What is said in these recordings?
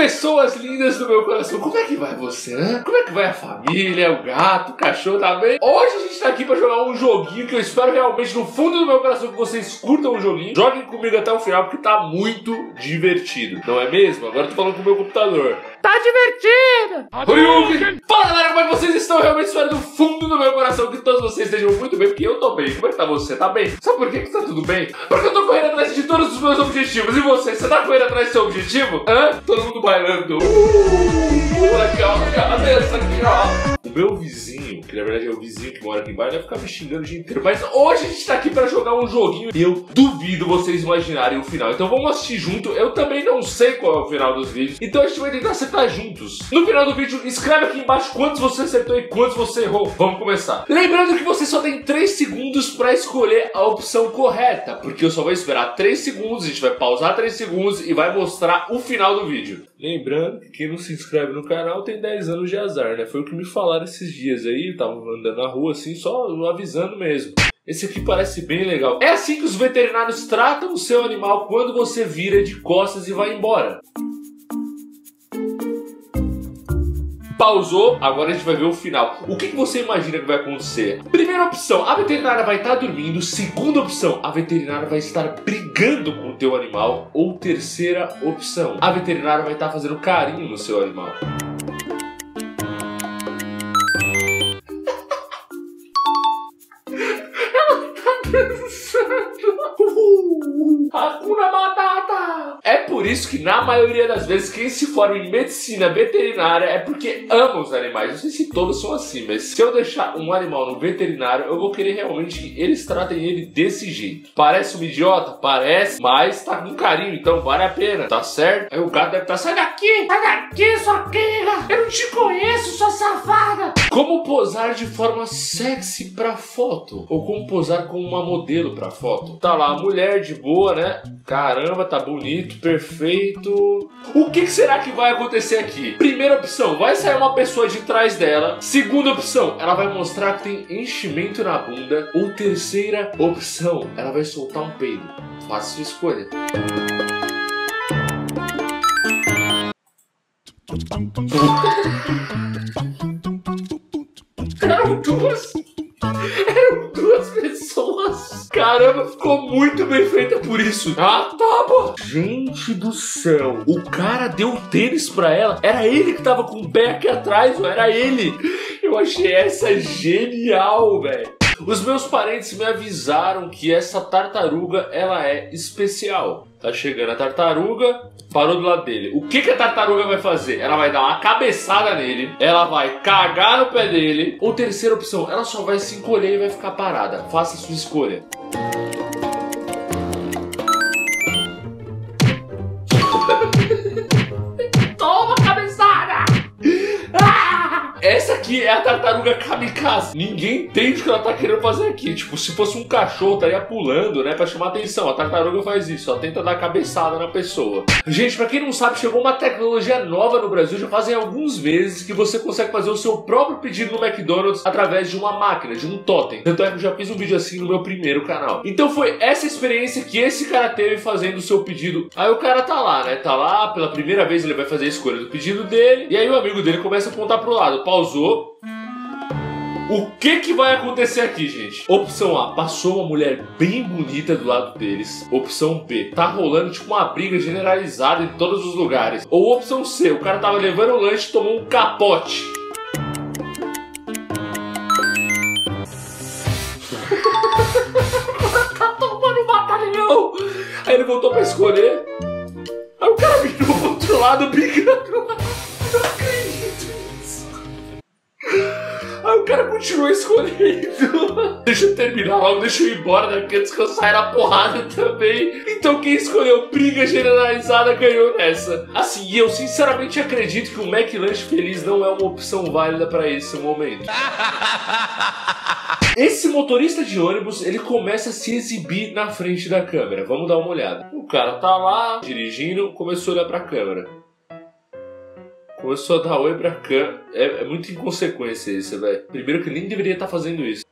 Pessoas lindas do meu coração, como é que vai você, né? Como é que vai a família, o gato, o cachorro, tá bem? Hoje a gente tá aqui pra jogar um joguinho que eu espero realmente no fundo do meu coração que vocês curtam o joguinho. Joguem comigo até o final porque tá muito divertido, não é mesmo? Agora eu tô falando com o meu computador. Tá divertido! Ryugen! Fala galera, como é que vocês estão? Realmente espero do fundo do meu coração que todos vocês estejam muito bem, porque eu tô bem. Como é que tá você? Tá bem? Sabe por que, que tá tudo bem? Porque eu tô correndo de todos os meus objetivos. E você? Você tá correndo atrás do seu objetivo? Hã? Todo mundo bailando. Uh, legal, legal. Dança aqui, ó. Meu vizinho, que na verdade é o vizinho que mora aqui embaixo, vai ficar me xingando o dia inteiro. Mas hoje a gente tá aqui pra jogar um joguinho e eu duvido vocês imaginarem o final. Então vamos assistir junto. Eu também não sei qual é o final dos vídeos. Então a gente vai tentar acertar juntos. No final do vídeo, escreve aqui embaixo quantos você acertou e quantos você errou. Vamos começar. Lembrando que você só tem 3 segundos pra escolher a opção correta. Porque eu só vou esperar 3 segundos, a gente vai pausar 3 segundos e vai mostrar o final do vídeo. Lembrando que quem não se inscreve no canal tem 10 anos de azar, né? Foi o que me falaram esses dias aí, eu tava andando na rua assim, só avisando mesmo. Esse aqui parece bem legal. É assim que os veterinários tratam o seu animal quando você vira de costas e vai embora. Pausou, agora a gente vai ver o final. O que, que você imagina que vai acontecer? Primeira opção, a veterinária vai estar dormindo. Segunda opção, a veterinária vai estar brigando com o teu animal. Ou terceira opção, a veterinária vai estar fazendo carinho no seu animal. Isso que, na maioria das vezes, quem se forma em medicina veterinária é porque ama os animais. Não sei se todos são assim, mas se eu deixar um animal no veterinário, eu vou querer realmente que eles tratem ele desse jeito. Parece um idiota? Parece, mas tá com carinho, então vale a pena, tá certo? Aí o gato deve estar, sai daqui! Sai daqui, sua queira! Eu não te conheço, sua safada! Como posar de forma sexy pra foto? Ou como posar como uma modelo pra foto? Tá lá a mulher de boa, né? Caramba, tá bonito, perfeito. O que, será que vai acontecer aqui? Primeira opção, vai sair uma pessoa de trás dela. Segunda opção, ela vai mostrar que tem enchimento na bunda. Ou terceira opção, ela vai soltar um peido. Faça sua escolha. Duas. Eram duas pessoas. Caramba, ficou muito bem feita por isso. Ah, tá bom. Gente do céu. O cara deu tênis pra ela. Era ele que tava com o pé aqui atrás, ó. Era ele. Eu achei essa genial, velho. Os meus parentes me avisaram que essa tartaruga ela é especial. Tá chegando a tartaruga, parou do lado dele. O que, que a tartaruga vai fazer? Ela vai dar uma cabeçada nele, ela vai cagar no pé dele. Ou terceira opção, ela só vai se encolher e vai ficar parada. Faça a sua escolha. Aqui é a tartaruga kamikaze. Ninguém entende o que ela tá querendo fazer aqui. Tipo, se fosse um cachorro, estaria pulando, né? Pra chamar atenção. A tartaruga faz isso, ó. Tenta dar cabeçada na pessoa. Gente, pra quem não sabe, chegou uma tecnologia nova no Brasil já fazem alguns meses que você consegue fazer o seu próprio pedido no McDonald's através de uma máquina, de um totem. Tanto é que eu já fiz um vídeo assim no meu primeiro canal. Então foi essa experiência que esse cara teve fazendo o seu pedido. Aí o cara tá lá, né? Tá lá, pela primeira vez ele vai fazer a escolha do pedido dele. E aí o amigo dele começa a apontar pro lado. Pausou. O que que vai acontecer aqui, gente? Opção A, passou uma mulher bem bonita do lado deles. Opção B, tá rolando tipo uma briga generalizada em todos os lugares. Ou opção C, o cara tava levando o lanche e tomou um capote. Tá tomando um batalhão! Aí ele voltou pra escolher. Aí o cara virou pro outro lado brigando. Continua escolhendo. Deixa eu terminar logo, deixa eu ir embora daqui antes que eu saia na porrada também. Então quem escolheu briga generalizada ganhou nessa. Assim, eu sinceramente acredito que o McLanche Feliz não é uma opção válida pra esse momento. Esse motorista de ônibus, ele começa a se exibir na frente da câmera. Vamos dar uma olhada. O cara tá lá, dirigindo, começou a olhar pra câmera. Começou a dar oi pra câmera. É, é muito inconsequência isso, velho. Primeiro que nem deveria estar fazendo isso.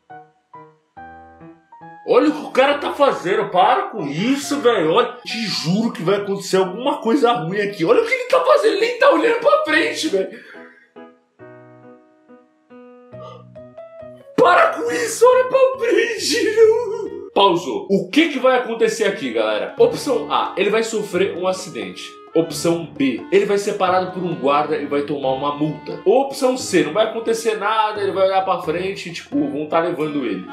Olha o que o cara tá fazendo. Para com isso, velho. Olha, te juro que vai acontecer alguma coisa ruim aqui. Olha o que ele tá fazendo. Ele nem tá olhando pra frente, velho. Para com isso, olha pra frente. Pausou. O que, que vai acontecer aqui, galera? Opção A, ele vai sofrer um acidente. Opção B, ele vai ser parado por um guarda e vai tomar uma multa. Opção C, não vai acontecer nada, ele vai olhar pra frente e, tipo, vão estar tá levando ele.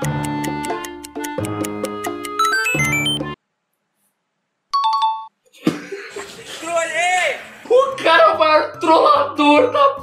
O cara é o maior trollador da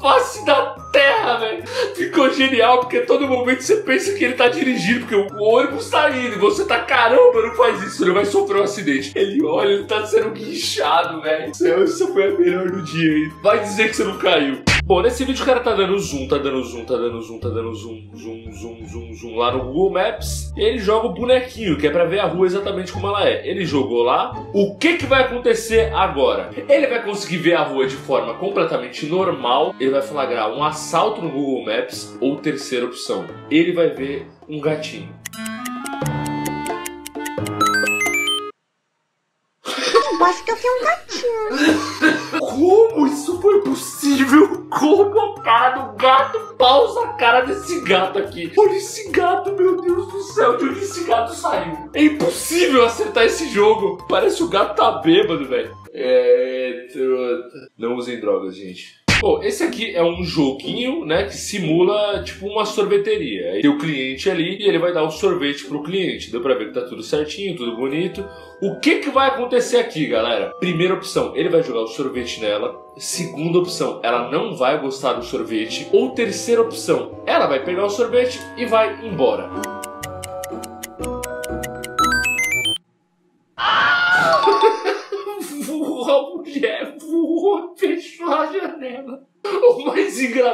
genial, porque todo momento você pensa que ele tá dirigindo, porque o ônibus tá indo, e você tá, caramba, não faz isso, ele vai sofrer um acidente. Ele olha, ele tá sendo guinchado, velho. Isso foi a melhor do dia aí. Vai dizer que você não caiu. Bom, nesse vídeo o cara tá dando zoom, tá dando zoom, tá dando zoom, tá dando zoom, zoom, zoom, zoom, zoom lá no Google Maps. Ele joga o bonequinho, que é pra ver a rua exatamente como ela é. Ele jogou lá. O que que vai acontecer agora? Ele vai conseguir ver a rua de forma completamente normal. Ele vai flagrar um assalto no Google Maps. Ou terceira opção, ele vai ver um gatinho. Eu acho que eu vi um gatinho. Como isso foi possível? Como a cara do gato pausa a cara desse gato aqui? Olha esse gato, meu Deus do céu, de onde esse gato saiu? É impossível acertar esse jogo. Parece que o gato tá bêbado, velho. É. Não usem drogas, gente. Bom, esse aqui é um joguinho, né, que simula tipo uma sorveteria. Tem o cliente ali e ele vai dar o sorvete pro cliente. Deu pra ver que tá tudo certinho, tudo bonito. O que que vai acontecer aqui, galera? Primeira opção, ele vai jogar o sorvete nela. Segunda opção, ela não vai gostar do sorvete. Ou terceira opção, ela vai pegar o sorvete e vai embora.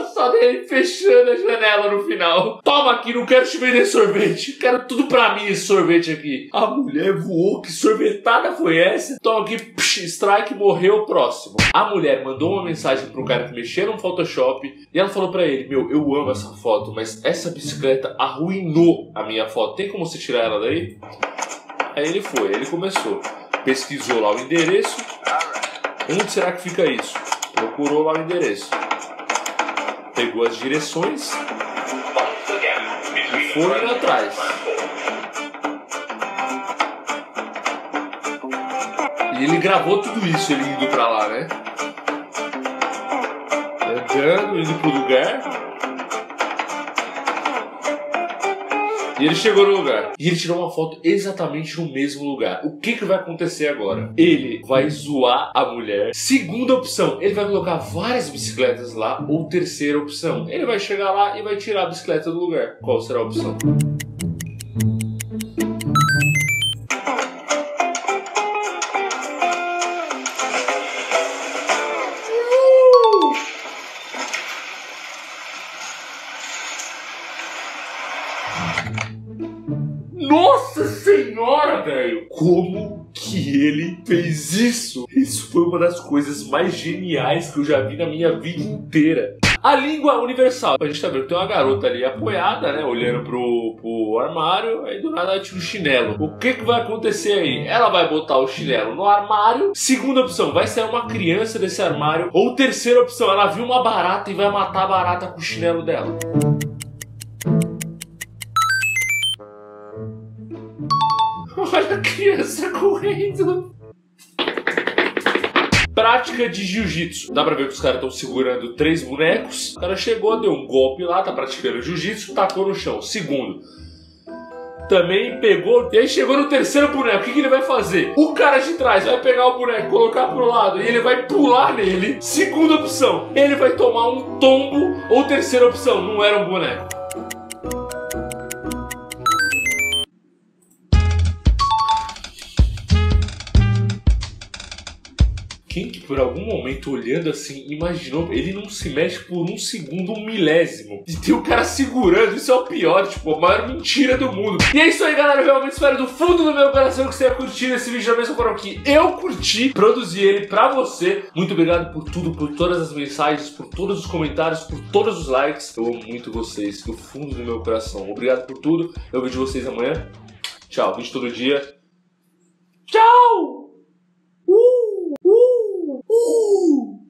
Mais engraçado é ele fechando a janela no final. Toma aqui, não quero te vender sorvete. Quero tudo pra mim esse sorvete aqui. A mulher voou, que sorvetada foi essa? Toma aqui, psh, strike, morreu, próximo. A mulher mandou uma mensagem pro cara que mexeu no Photoshop e ela falou pra ele: Meu, eu amo essa foto, mas essa bicicleta arruinou a minha foto. Tem como você tirar ela daí? Aí ele foi, aí ele começou. Pesquisou lá o endereço Onde será que fica isso? Procurou lá o endereço. Pegou as direções e foi atrás. E ele gravou tudo isso, ele indo pra lá, né? Andando, indo pro lugar. E ele chegou no lugar. E ele tirou uma foto exatamente no mesmo lugar. O que, que vai acontecer agora? Ele vai zoar a mulher. Segunda opção, ele vai colocar várias bicicletas lá. Ou terceira opção, ele vai chegar lá e vai tirar a bicicleta do lugar. Qual será a opção? Como que ele fez isso? Isso foi uma das coisas mais geniais que eu já vi na minha vida inteira. A língua universal. A gente tá vendo que tem uma garota ali apoiada, né? Olhando pro, pro armário, aí do nada ela tira o chinelo. O que que vai acontecer aí? Ela vai botar o chinelo no armário. Segunda opção, vai sair uma criança desse armário. Ou terceira opção, ela viu uma barata e vai matar a barata com o chinelo dela. Criança correndo. Prática de jiu-jitsu. Dá pra ver que os caras estão segurando três bonecos. O cara chegou, deu um golpe lá, tá praticando jiu-jitsu, tacou no chão. Segundo. Também pegou. E aí chegou no terceiro boneco. O que, que ele vai fazer? O cara de trás vai pegar o boneco, colocar pro lado e ele vai pular nele. Segunda opção. Ele vai tomar um tombo. Ou terceira opção, não era um boneco. Que por algum momento olhando assim imaginou, ele não se mexe por um segundo, um milésimo. E tem o cara segurando, isso é o pior, tipo, a maior mentira do mundo. E é isso aí, galera. Eu realmente espero do fundo do meu coração que você tenha curtido esse vídeo da mesma forma que eu curti, produzi ele pra você. Muito obrigado por tudo, por todas as mensagens, por todos os comentários, por todos os likes. Eu amo muito vocês, do fundo do meu coração. Obrigado por tudo. Eu vejo vocês amanhã. Tchau, vídeo todo dia. Tchau! Ooh!